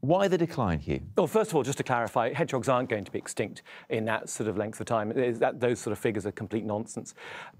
Why the decline, Hugh? Well, first of all, just to clarify, hedgehogs aren't going to be extinct in that sort of length of time. That, those sort of figures are complete nonsense.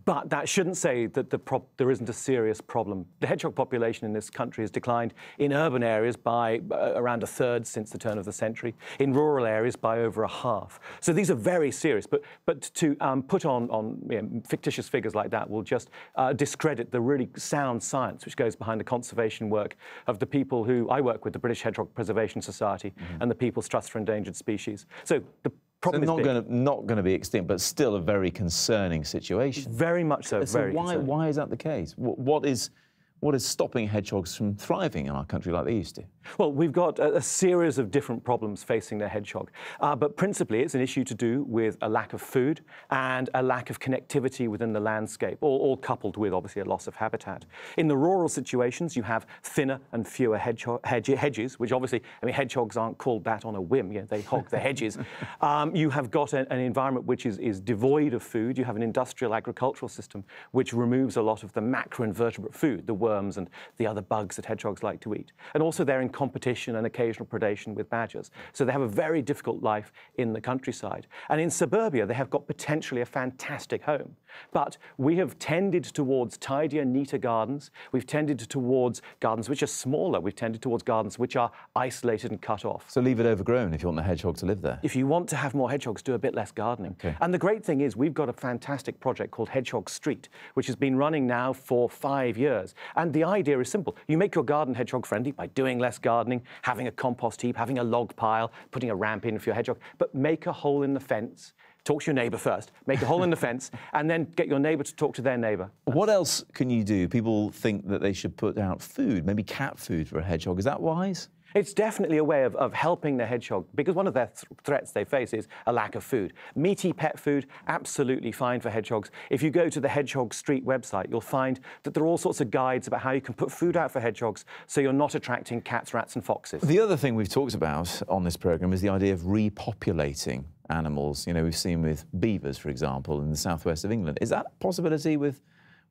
But that shouldn't say that the there isn't a serious problem. The hedgehog population in this country has declined in urban areas by uh, around a third since the turn of the century, in rural areas by over a half. So these are very serious. But, but to um, put on, on you know, fictitious figures like that will just uh, discredit the really sound science which goes behind the conservation work of the people who I work with, the British Hedgehog Preservation Conservation Society mm and the People's Trust for Endangered Species. So the problem so not going to not going to be extinct, but still a very concerning situation. Very much so. So very why concerning. why is that the case? what, what is what is stopping hedgehogs from thriving in our country like they used to? Well, we've got a, a series of different problems facing the hedgehog, uh, but principally it's an issue to do with a lack of food and a lack of connectivity within the landscape, all, all coupled with obviously a loss of habitat. In the rural situations, you have thinner and fewer hedgehog, hedge, hedges, which obviously, I mean, hedgehogs aren't called that on a whim, you know, they hog the hedges. Um, you have got a, an environment which is, is devoid of food. You have an industrial agricultural system which removes a lot of the macroinvertebrate food, the worms and the other bugs that hedgehogs like to eat. And also they're in competition and occasional predation with badgers. So they have a very difficult life in the countryside. And in suburbia, they have got potentially a fantastic home. But we have tended towards tidier, neater gardens. We've tended towards gardens which are smaller. We've tended towards gardens which are isolated and cut off. So leave it overgrown if you want the hedgehog to live there. If you want to have more hedgehogs, do a bit less gardening. Okay. And the great thing is we've got a fantastic project called Hedgehog Street, which has been running now for five years. And the idea is simple. You make your garden hedgehog friendly by doing less gardening, having a compost heap, having a log pile, putting a ramp in for your hedgehog, but make a hole in the fence talk to your neighbour first, make a hole in the fence, and then get your neighbour to talk to their neighbour. What else can you do? People think that they should put out food, maybe cat food for a hedgehog. Is that wise? It's definitely a way of, of helping the hedgehog because one of their th threats they face is a lack of food. Meaty pet food, absolutely fine for hedgehogs. If you go to the Hedgehog Street website, you'll find that there are all sorts of guides about how you can put food out for hedgehogs so you're not attracting cats, rats, and foxes. The other thing we've talked about on this programme is the idea of repopulating animals. You know, we've seen with beavers, for example, in the southwest of England. Is that a possibility with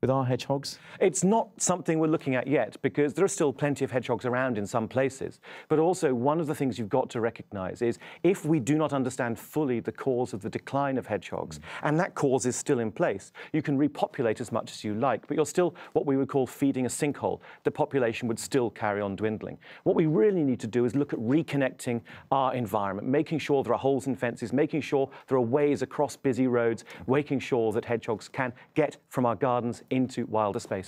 with our hedgehogs? It's not something we're looking at yet because there are still plenty of hedgehogs around in some places. But also, one of the things you've got to recognize is if we do not understand fully the cause of the decline of hedgehogs, mm. and that cause is still in place, you can repopulate as much as you like, but you're still what we would call feeding a sinkhole. The population would still carry on dwindling. What we really need to do is look at reconnecting our environment, making sure there are holes in fences, making sure there are ways across busy roads, making sure that hedgehogs can get from our gardens into wilder space.